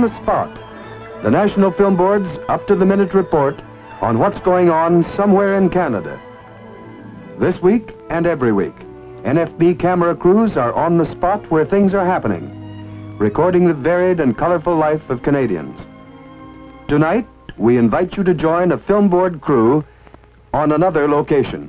On the Spot, the National Film Board's up to the minute report on what's going on somewhere in Canada. This week and every week, NFB camera crews are on the spot where things are happening, recording the varied and colorful life of Canadians. Tonight, we invite you to join a Film Board crew on another location.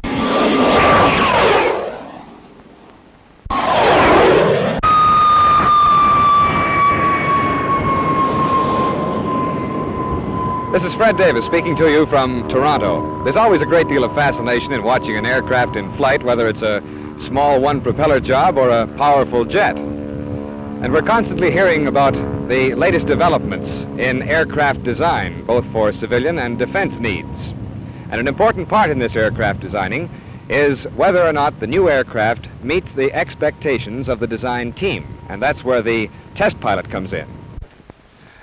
This is Fred Davis speaking to you from Toronto. There's always a great deal of fascination in watching an aircraft in flight, whether it's a small one propeller job or a powerful jet. And we're constantly hearing about the latest developments in aircraft design, both for civilian and defense needs. And an important part in this aircraft designing is whether or not the new aircraft meets the expectations of the design team. And that's where the test pilot comes in.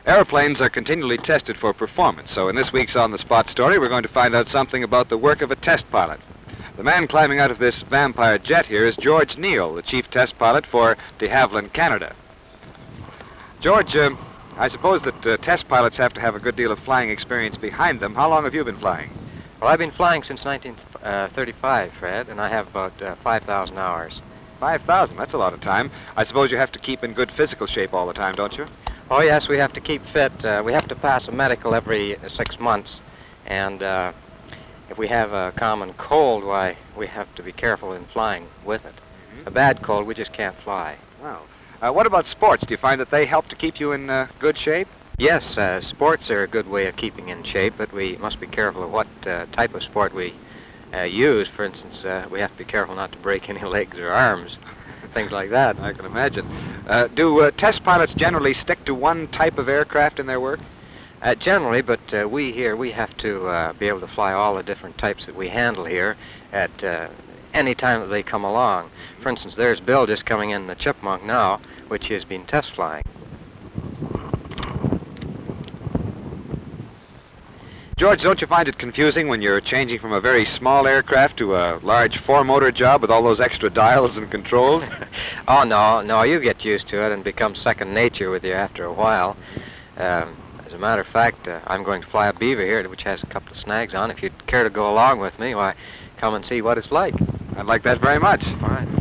Airplanes are continually tested for performance, so in this week's On the Spot story, we're going to find out something about the work of a test pilot. The man climbing out of this vampire jet here is George Neal, the chief test pilot for de Havilland, Canada. George, uh, I suppose that uh, test pilots have to have a good deal of flying experience behind them. How long have you been flying? Well, I've been flying since 1935, Fred, and I have about uh, 5,000 hours. 5,000, that's a lot of time. I suppose you have to keep in good physical shape all the time, don't you? Oh, yes, we have to keep fit. Uh, we have to pass a medical every six months. And uh, if we have a common cold, why, we have to be careful in flying with it. Mm-hmm. A bad cold, we just can't fly. Wow. Uh, what about sports? Do you find that they help to keep you in uh, good shape? Yes, uh, sports are a good way of keeping in shape, but we must be careful of what uh, type of sport we uh, use. For instance, uh, we have to be careful not to break any legs or arms, things like that. I can imagine. Uh, do uh, test pilots generally stick to one type of aircraft in their work? Uh, generally, but uh, we here, we have to uh, be able to fly all the different types that we handle here at uh, any time that they come along. For instance, there's Bill just coming in the Chipmunk now, which he has been test flying. George, don't you find it confusing when you're changing from a very small aircraft to a large four-motor job with all those extra dials and controls? oh, no, no, you get used to it and become second nature with you after a while. Um, as a matter of fact, uh, I'm going to fly a Beaver here, which has a couple of snags on. If you'd care to go along with me, why, come and see what it's like. I'd like that very much. All right.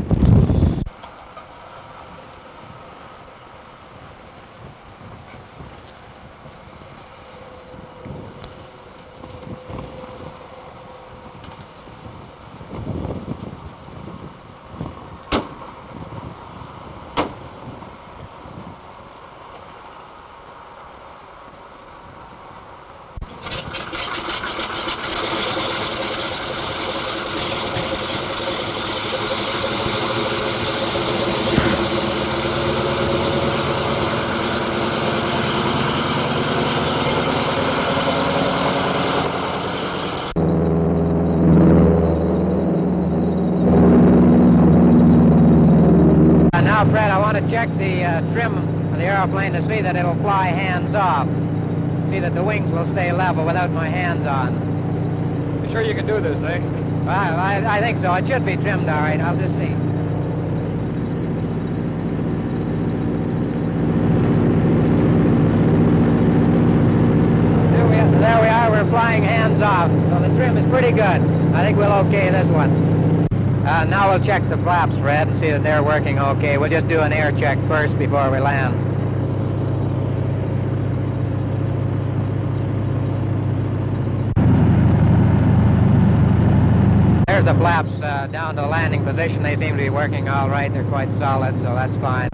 Uh, now, Fred, I want to check the uh, trim of the aeroplane to see that it'll fly hands off. See that the wings will stay level without my hands on. You sure you can do this, eh? Well, I, I think so. It should be trimmed all right. I'll just see. There we, are, there we are. We're flying hands off. So the trim is pretty good. I think we'll okay this one. Uh, now we'll check the flaps, Fred, and see that they're working okay. We'll just do an air check first before we land. There's the flaps uh, down to the landing position. They seem to be working all right. They're quite solid, so that's fine.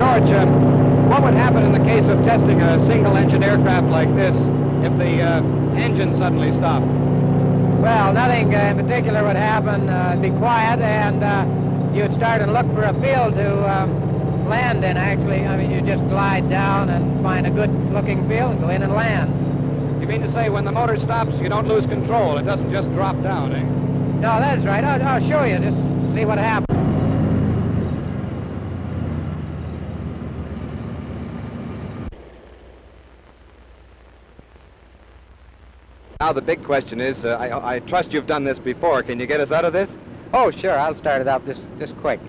George, uh, what would happen in the case of testing a single-engine aircraft like this if the uh, engine suddenly stopped? Well, nothing uh, in particular would happen. Uh, it'd be quiet, and uh, you'd start and look for a field to um, land in, actually. I mean, you just glide down and find a good-looking field and go in and land. You mean to say when the motor stops, you don't lose control? It doesn't just drop down, eh? No, that's right. I'll, I'll show you. Just see what happens. Now the big question is, uh, I, I trust you've done this before. Can you get us out of this? Oh, sure. I'll start it up just, just quick.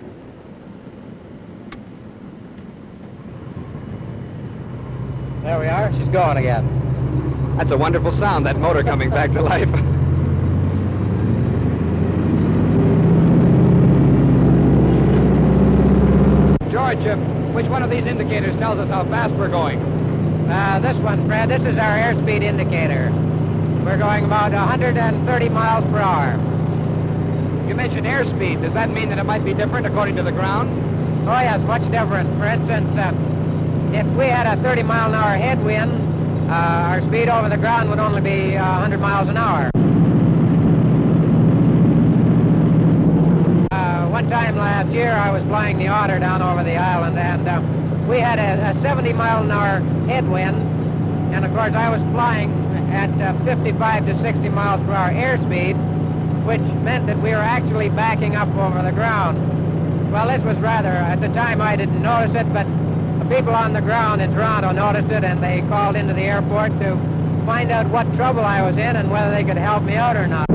There we are. She's going again. That's a wonderful sound, that motor coming back to life. George, uh, which one of these indicators tells us how fast we're going? Uh, this one, Fred, this is our airspeed indicator. We're going about 130 miles per hour. You mentioned airspeed. Does that mean that it might be different according to the ground? Oh, yes, much different. For instance, uh, if we had a 30 mile an hour headwind, uh, our speed over the ground would only be uh, 100 miles an hour. Uh, one time last year, I was flying the Otter down over the island, and uh, we had a, a 70 mile an hour headwind, and of course I was flying at uh, 55 to 60 miles per hour airspeed, which meant that we were actually backing up over the ground. Well, this was rather, at the time I didn't notice it, but the people on the ground in Toronto noticed it and they called into the airport to find out what trouble I was in and whether they could help me out or not.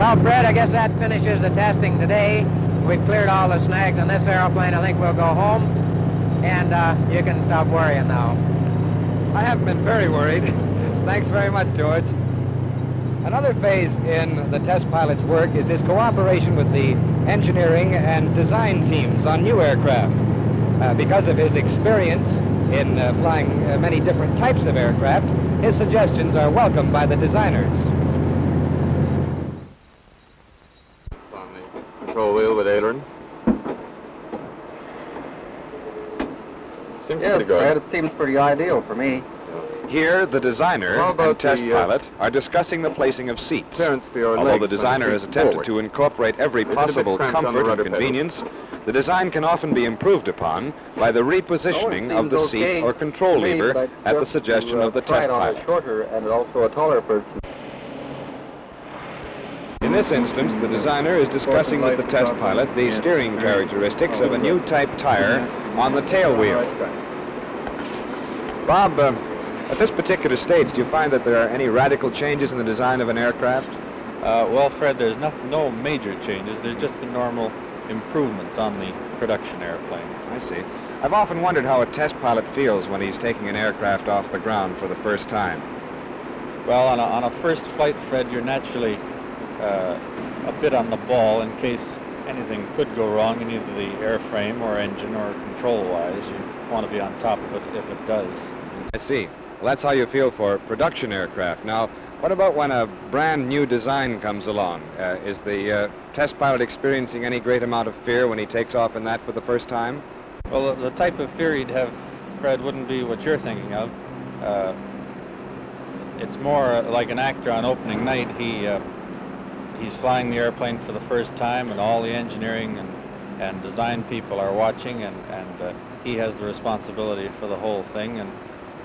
Well, Fred, I guess that finishes the testing today. We've cleared all the snags on this airplane. I think we'll go home, and uh, you can stop worrying now. I haven't been very worried. Thanks very much, George. Another phase in the test pilot's work is his cooperation with the engineering and design teams on new aircraft. Uh, because of his experience in uh, flying uh, many different types of aircraft, his suggestions are welcomed by the designers. on the control wheel with aileron. Seems Yes, pretty good. Fred, it seems pretty ideal for me. Here, the designer and test the, uh, pilot are discussing the placing of seats. Clearance Although the designer has attempted forward. to incorporate every Is it a bit possible the comfort and pedal? convenience, the design can often be improved upon by the repositioning Oh, of the seat or control lever at the suggestion to, uh, of the test pilot. shorter and also a taller person. In this instance, the designer is discussing with the test pilot the steering characteristics of a new type tire on the tail wheel. Bob, uh, at this particular stage, do you find that there are any radical changes in the design of an aircraft? Uh, well, Fred, there's no, no major changes. There's just the normal improvements on the production airplane. I see. I've often wondered how a test pilot feels when he's taking an aircraft off the ground for the first time. Well, on a, on a first flight, Fred, you're naturally uh, a bit on the ball in case anything could go wrong in either the airframe or engine or control-wise. You want to be on top of it if it does. I see. Well, that's how you feel for production aircraft. Now, what about when a brand new design comes along? Uh, is the uh, test pilot experiencing any great amount of fear when he takes off in that for the first time? Well, the, the type of fear he'd have, Fred, wouldn't be what you're thinking of. Uh, it's more like an actor on opening night. He uh, he's flying the airplane for the first time, and all the engineering and, and design people are watching, and and uh, he has the responsibility for the whole thing. And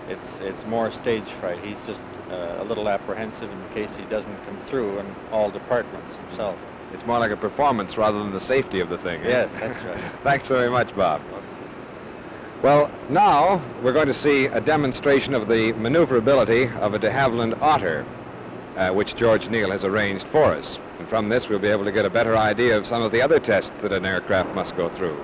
it's it's more stage fright. He's just uh, a little apprehensive in case he doesn't come through in all departments himself. It's more like a performance rather than the safety of the thing. eh? Yes, that's right. Thanks very much, Bob. Well, now we're going to see a demonstration of the maneuverability of a de Havilland Otter, uh, which George Neal has arranged for us. And from this, we'll be able to get a better idea of some of the other tests that an aircraft must go through.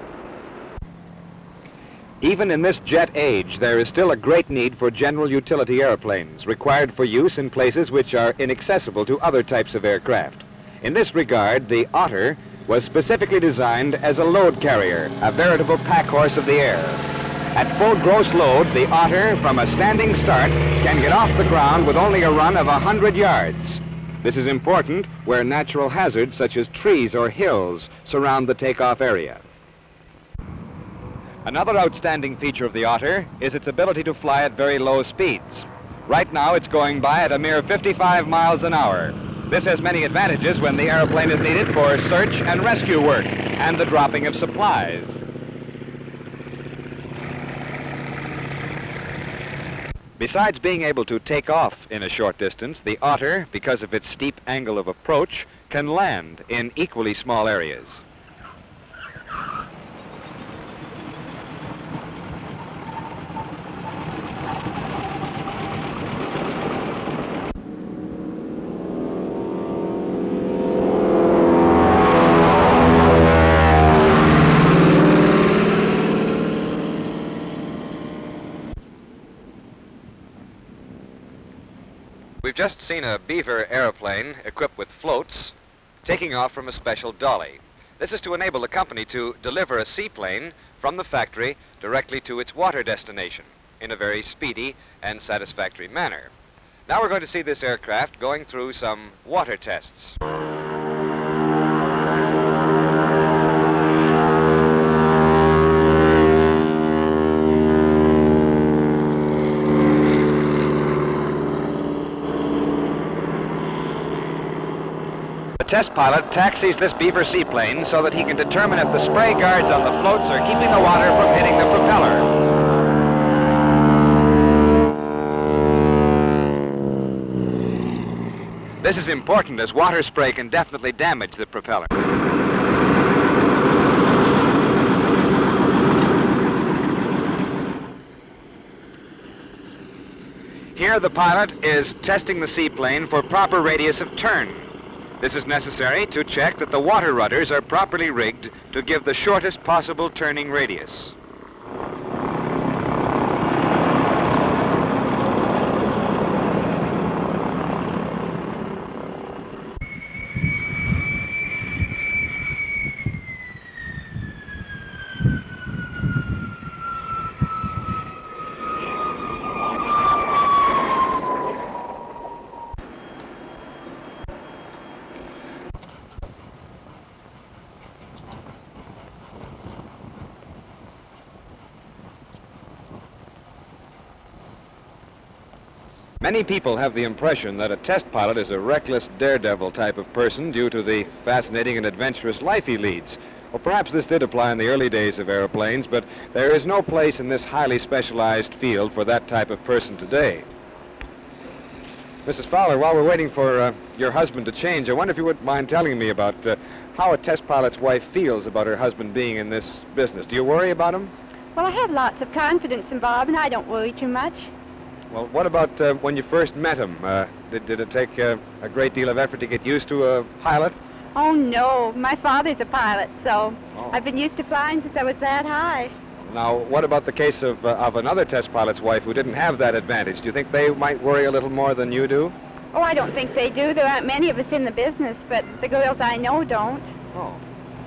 Even in this jet age, there is still a great need for general utility airplanes, required for use in places which are inaccessible to other types of aircraft. In this regard, the Otter was specifically designed as a load carrier, a veritable pack horse of the air. At full gross load, the Otter, from a standing start, can get off the ground with only a run of 100 yards. This is important where natural hazards such as trees or hills surround the takeoff area. Another outstanding feature of the Otter is its ability to fly at very low speeds. Right now, it's going by at a mere 55 miles an hour. This has many advantages when the airplane is needed for search and rescue work and the dropping of supplies. Besides being able to take off in a short distance, the Otter, because of its steep angle of approach, can land in equally small areas. We've just seen a Beaver aeroplane equipped with floats taking off from a special dolly. This is to enable the company to deliver a seaplane from the factory directly to its water destination in a very speedy and satisfactory manner. Now we're going to see this aircraft going through some water tests. Test pilot taxis this Beaver seaplane so that he can determine if the spray guards on the floats are keeping the water from hitting the propeller. This is important as water spray can definitely damage the propeller. Here the pilot is testing the seaplane for proper radius of turn. This is necessary to check that the water rudders are properly rigged to give the shortest possible turning radius. Many people have the impression that a test pilot is a reckless daredevil type of person due to the fascinating and adventurous life he leads. Well, perhaps this did apply in the early days of airplanes, but there is no place in this highly specialized field for that type of person today. Mrs. Fowler, while we're waiting for uh, your husband to change, I wonder if you wouldn't mind telling me about uh, how a test pilot's wife feels about her husband being in this business. Do you worry about him? Well, I have lots of confidence in Bob, and I don't worry too much. Well, what about uh, when you first met him? Uh, did, did it take uh, a great deal of effort to get used to a pilot? Oh, no. My father's a pilot, so Oh. I've been used to flying since I was that high. Now, what about the case of, uh, of another test pilot's wife who didn't have that advantage? Do you think they might worry a little more than you do? Oh, I don't think they do. There aren't many of us in the business, but the girls I know don't. Oh.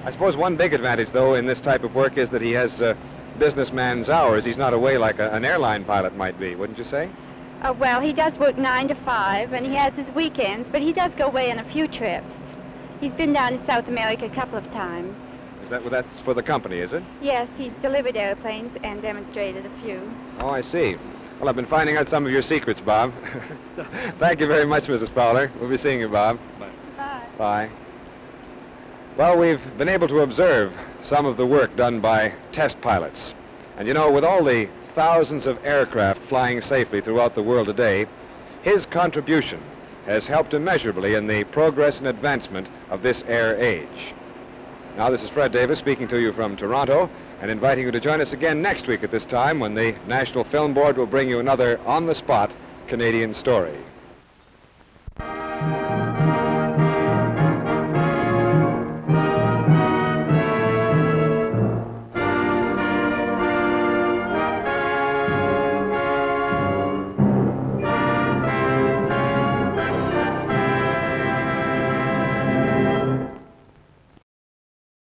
I suppose one big advantage, though, in this type of work is that he has uh, businessman's hours. He's not away like a, an airline pilot might be, wouldn't you say? Uh, well, he does work nine to five, and he has his weekends, but he does go away on a few trips. He's been down to South America a couple of times. Is that that's for the company, is it? Yes, he's delivered airplanes and demonstrated a few. Oh, I see. Well, I've been finding out some of your secrets, Bob. Thank you very much, Mrs. Fowler. We'll be seeing you, Bob. Bye. Bye. Well, we've been able to observe some of the work done by test pilots. And you know, with all the thousands of aircraft flying safely throughout the world today, his contribution has helped immeasurably in the progress and advancement of this air age. Now, this is Fred Davis speaking to you from Toronto and inviting you to join us again next week at this time when the National Film Board will bring you another on the spot Canadian story.